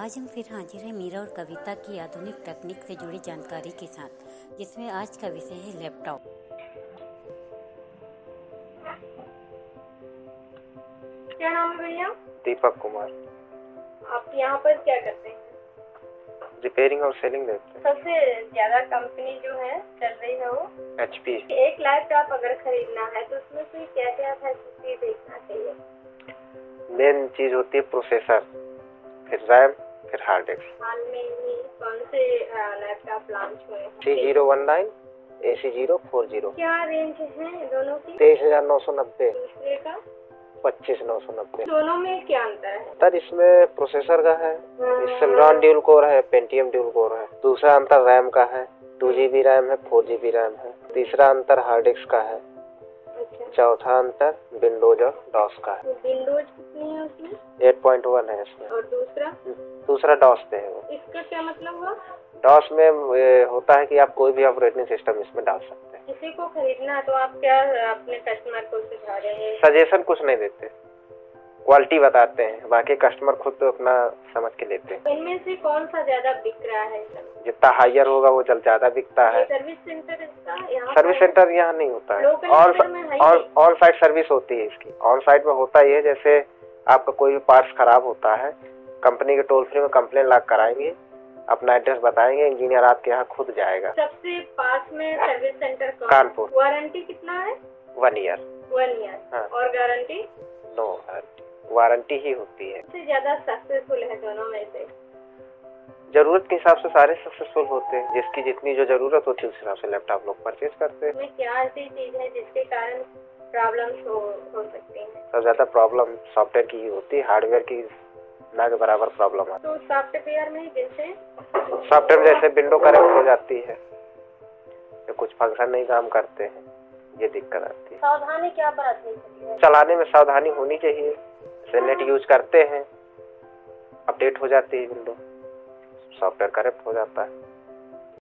आज हम फिर हाजिर हैं मीरा और कविता की आधुनिक तकनीक से जुड़ी जानकारी के साथ जिसमें आज का विषय है लैपटॉप। क्या नाम है भैया? दीपक कुमार। आप यहाँ पर क्या करते हैं? रिपेयरिंग और सेलिंग देते हैं। सबसे ज़्यादा कंपनी जो है चल रही है वो। एच पी एक लैपटॉप अगर खरीदना है तो उसमें से क्या क्या फैसिलिटी देखना चाहिए? मेन चीज़ होती है प्रोसेसर फिर रैम फिर हार्ड डिस्क हाल में ही कौन से लैपटॉप लॉन्च हुए हैं? C zero one nine A C zero four zero क्या रेंज है दोनों की? तेईस हज़ार नौ सौ नब्बे। पच्चीस नौ सौ नब्बे। दोनों में क्या अंतर है? सर इसमें प्रोसेसर का है सिमरॉन ड्यूल कोर है पेंटियम ड्यूल कोर है। दूसरा अंतर रैम का है टू जी बी रैम है फोर जी बी रैम है। तीसरा अंतर हार्ड डिस्क का है। चौथा अंतर विंडोज़ और डॉस का है। विंडोज़ कितनी है उसमें? एट पॉइंट वन है इसमें। और दूसरा? दूसरा डॉस पे है वो। इसका क्या मतलब हुआ? डॉस में होता है कि आप कोई भी ऑपरेटिंग सिस्टम इसमें डाल सकते हैं। किसी को खरीदना है तो आप क्या अपने कस्टमर को सुझा रहे हैं सजेशन कुछ नहीं देते। क्वालिटी बताते हैं बाकी कस्टमर खुद तो अपना समझ के लेते हैं। इनमें से कौन सा ज़्यादा बिक रहा है? जितना हाइयर होगा वो जल ज़्यादा बिकता है। सर्विस सेंटर इसका यहाँ सर्विस सेंटर यहाँ नहीं होता है। है ही। ऑन साइट सर्विस होती है इसकी। ऑन साइड में होता ही है जैसे आपका कोई भी पार्ट्स खराब होता है कंपनी के टोल फ्री में कंप्लेन लॉक कराएँगे अपना एड्रेस बताएँगे इंजीनियर आपके यहाँ खुद जाएगा। सबसे पास में सर्विस सेंटर कानपुर। वारंटी कितना है? वन ईयर वन ईयर हाँ। और गारंटी नो वारंटी ही होती है। सबसे ज़्यादा सक्सेसफुल है दोनों में से। ज़रूरत के हिसाब से सारे सक्सेसफुल होते हैं जिसकी जितनी जो ज़रूरत होती है उस हिसाब से लैपटॉप लोग परचेज करते हैं। क्या ऐसी चीज़ है जिसके कारण प्रॉब्लम्स हो हो सकती हैं? सबसे ज़्यादा प्रॉब्लम सॉफ्टवेयर की ही होती है हार्डवेयर की ना के बराबर प्रॉब्लम आती तो सॉफ्टवेयर में जैसे सॉफ्टवेयर जैसे विंडो करेक्ट हो जाती है या कुछ फ़ंक्शन नहीं काम करते हैं ये दिक्कत आती है। सावधानी क्या बरतनी चाहिए? चलाने में सावधानी होनी चाहिए। नेट यूज़ करते हैं अपडेट हो जाती है विंडो सॉफ्टवेयर करेक्ट हो जाता है।